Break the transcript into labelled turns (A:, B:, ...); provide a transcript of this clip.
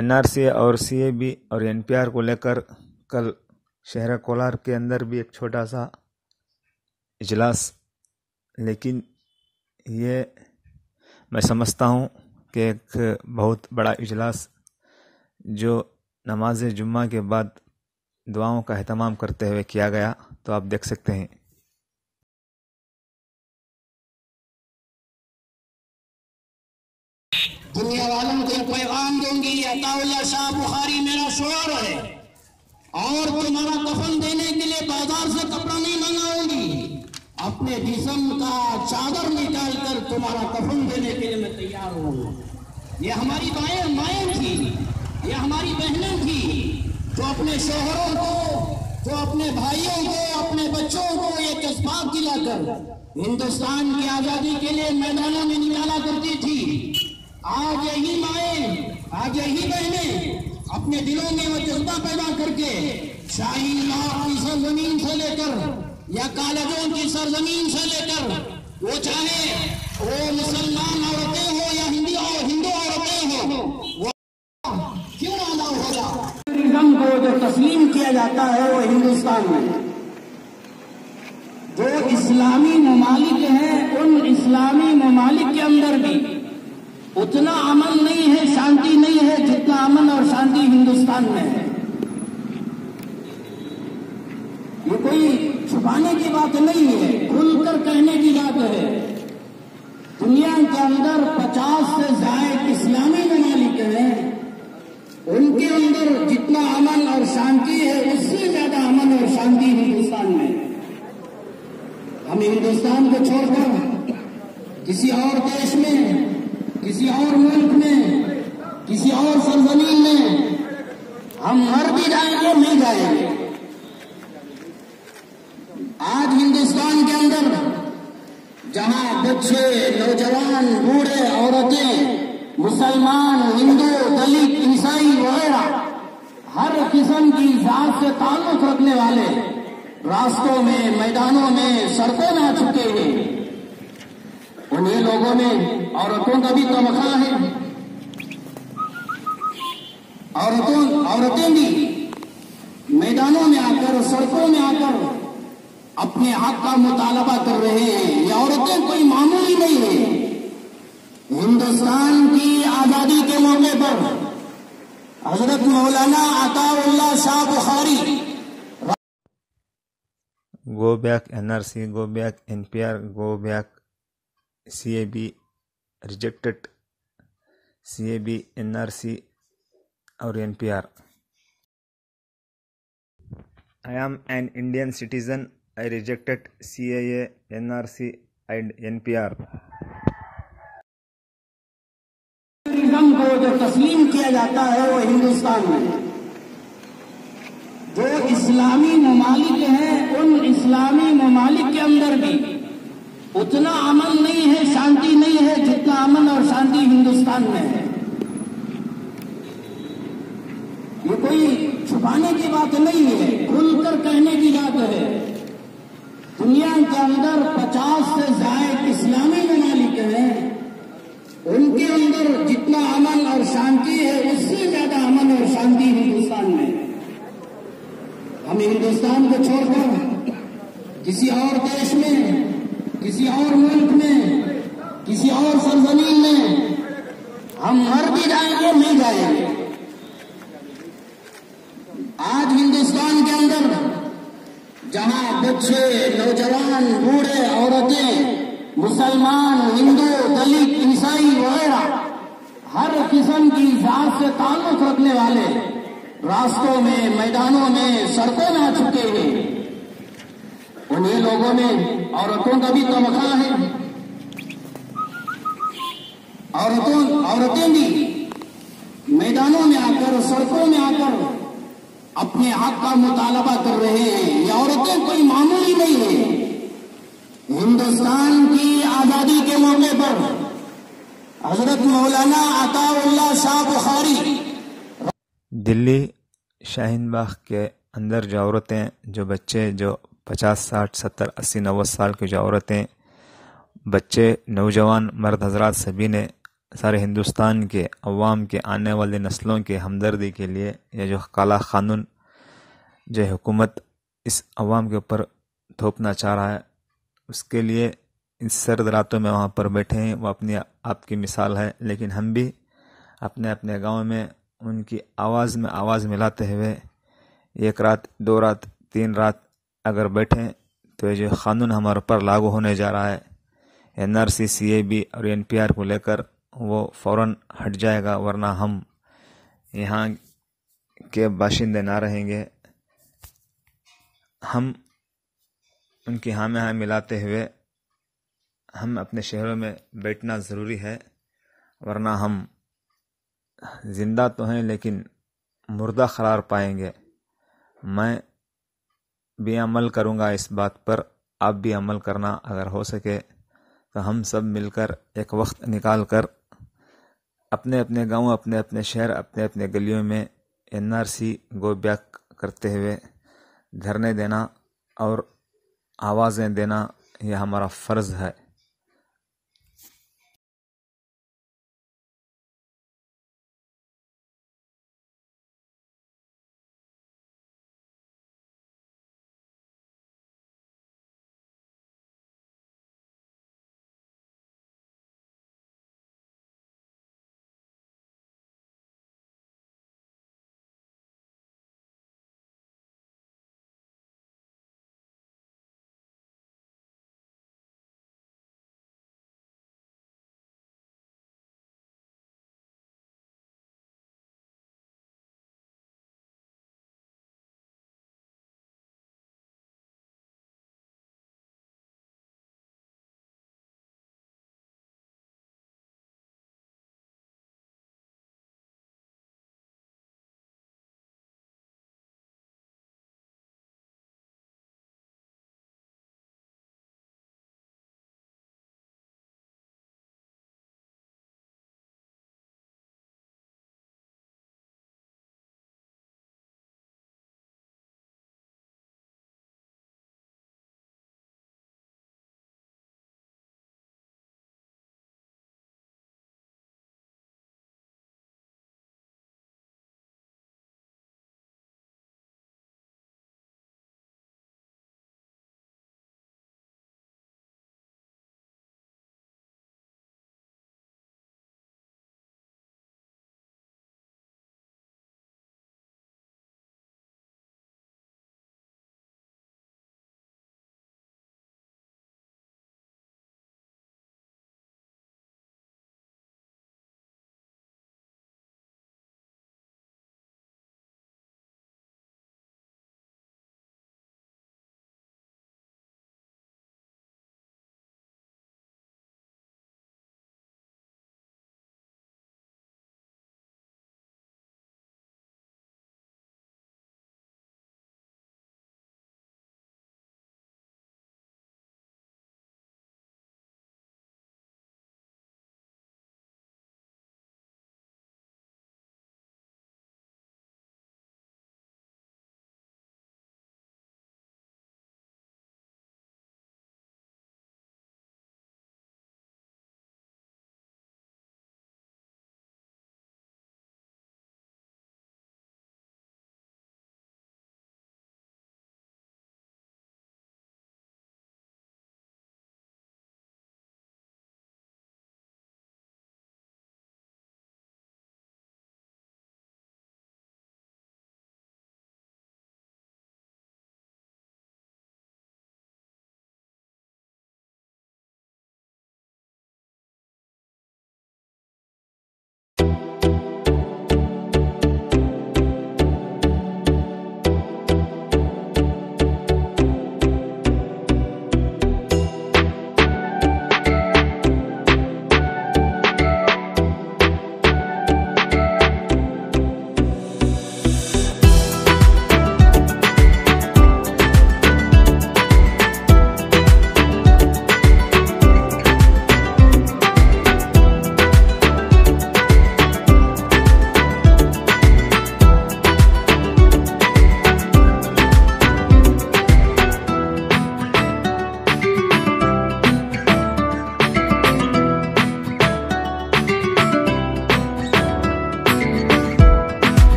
A: N R C اور C A B اور N P R کو لے کر کل شہر کولار کے اندر بھی ایک چھوٹا سا اجلاس۔ لیکن یہ میں سمجھتا ہوں کہ ایک بہت بڑا اجلاس جو نماز جمعہ کے بعد دعاؤں کا اہتمام کرتے ہوئے کیا گیا، تو آپ دیکھ سکتے ہیں۔
B: دنیا والوں کو پیغام دوں گی عطا اللہ شاہ بخاری میرا شعر ہے۔ اور تمہارا کفن دینے کے لیے بازار سے کپڑا نہیں منگاؤں گی۔ اپنے جسم کا چادر نکال کر تمہارا کفن دینے کے لیے میں تیار ہوں۔ یہ ہماری بائیں مائیں تھی یہ ہماری بہنیں تھی جو اپنے شوہروں کو، جو اپنے بھائیوں کو، اپنے بچوں کو یہ جذبات دلا کر ہندوستان کی آزادی کے لیے میدانوں میں نکالا کرتی تھی۔ آج یہی مائیں آج یہی بہنیں اپنے دلوں میں وہ جذبہ پیدا کر کے شاہی لاہور کی سرزمین سے لے کر یا کالجوں کی سرزمین سے لے کر وہ چاہے وہ مسلمان عورتیں ہو یا ہندی اور ہندو عورتیں ہو وہ کیوں ادا ہوگا کو جو تسلیم کیا جاتا ہے وہ ہندوستان میں۔ جو اسلامی ممالک ہیں، ان اسلامی ممالک کے اندر بھی اتنا امن نہیں ہے، شانتی نہیں ہے جتنا امن اور شانتی ہندوستان میں ہے۔ یہ کوئی چھپانے کی بات نہیں ہے، کھل کر کہنے کی بات ہے۔ دنیا کے اندر پچاس سے زائد اسلامی ممالک ہیں۔ ان کے اندر جتنا امن اور شانتی ہے، اس سے زیادہ امن اور شانتی ہندوستان میں۔ ہم ہندوستان کو چھوڑ کر کسی اور دیش میں کسی اور ملک میں، کسی اور سرزمین میں ہم مر بھی جائیں گے نہیں جائیں گے۔ آج ہندوستان کے اندر جہاں بچے، نوجوان، بوڑھے، عورتیں، مسلمان، ہندو دلت عیسائی وغیرہ ہر قسم کی ذات سے تعلق رکھنے والے راستوں میں، میدانوں میں سڑکوں میں آ چکے ہیں۔ انہیں لوگوں میں عورتوں کا بھی طبقہ ہے۔ عورتوں عورتیں بھی میدانوں میں آ کر، سڑکوں میں آ کر اپنے حق کا مطالبہ کر رہے ہیں۔ یہ عورتیں کوئی معمولی نہیں ہے ہندوستان کی آزادی کے موقع پر Hazrat Maulana Ataullah Shah Bukhari
A: go back N R C go back N P R go back C A B rejected C A B N R C اور N P R I am an Indian citizen. I rejected CAA, NRC and NPR.
B: کو جو تسلیم کیا جاتا ہے وہ ہندوستان میں جو اسلامی ممالک ہیں ان اسلامی ممالک کے اندر بھی اتنا امن نہیں ہے جتنا امن اور شانتی ہندوستان میں ہے، یہ کوئی چھپانے کی بات نہیں ہے، کھل کر کہنے کی بات ہے۔ دنیا کے اندر پچاس سے زائد اسلامی ممالک ہیں۔ ان کے اندر جتنا امن اور شانتی ہے، اس سے زیادہ امن اور شانتی ہندوستان میں ہے۔ ہم ہندوستان کو چھوڑ کر کسی اور دیش میں، کسی اور ملک میں کسی اور سرزمین میں ہم مر بھی جائیں گے نہیں جائیں گے۔ آج ہندوستان کے اندر جہاں بچے، نوجوان، بوڑھے، عورتیں، مسلمان، ہندو دلت عیسائی وغیرہ ہر قسم کی ذات سے تعلق رکھنے والے راستوں میں، میدانوں میں سڑکوں میں آ چکے ہیں۔ انہیں لوگوں میں عورتوں کا بھی طبقہ ہے۔ عورتوں عورتیں بھی میدانوں میں آ کر، سڑکوں میں آ کر اپنے حق کا مطالبہ کر رہے ہیں۔ یہ عورتیں کوئی معمولی نہیں ہے ہندوستان کی آزادی کے موقع پر حضرت مولانا عطا اللہ شاہ بخاری
A: دلی شاہین باغ کے اندر جو عورتیں، جو بچے، جو پچاس، ساٹھ، ستر، اسی، نوے سال کی جو عورتیں، بچے، نوجوان، مرد حضرات سبھی نے سارے ہندوستان کے عوام کے آنے والے نسلوں کے ہمدردی کے لیے یہ جو کالا قانون جو حکومت اس عوام کے اوپر تھوپنا چاہ رہا ہے، اس کے لیے اس سرد راتوں میں وہاں پر بیٹھے ہیں، وہ اپنی آپ کی مثال ہے، لیکن ہم بھی اپنے اپنے گاؤں میں ان کی آواز میں آواز ملاتے ہوئے ایک رات، دو رات، تین رات اگر بیٹھیں تو یہ جو قانون ہمارے اوپر لاگو ہونے جا رہا ہے N R C C A B اور این پی آر کو لے کر وہ فوراً ہٹ جائے گا ورنہ ہم یہاں کے باشندے نہ رہیں گے۔ ہم ان کی ہاں میں ہاں ملاتے ہوئے ہم اپنے شہروں میں بیٹھنا ضروری ہے، ورنہ ہم زندہ تو ہیں لیکن مردہ قرار پائیں گے۔ میں بھی عمل کروں گا اس بات پر، آپ بھی عمل کرنا اگر ہو سکے تو ہم سب مل کر ایک وقت نکال کر اپنے اپنے گاؤں، اپنے اپنے شہر، اپنے اپنے گلیوں میں N R C go back کرتے ہوئے دھرنے دینا اور آوازیں دینا یہ ہمارا فرض ہے۔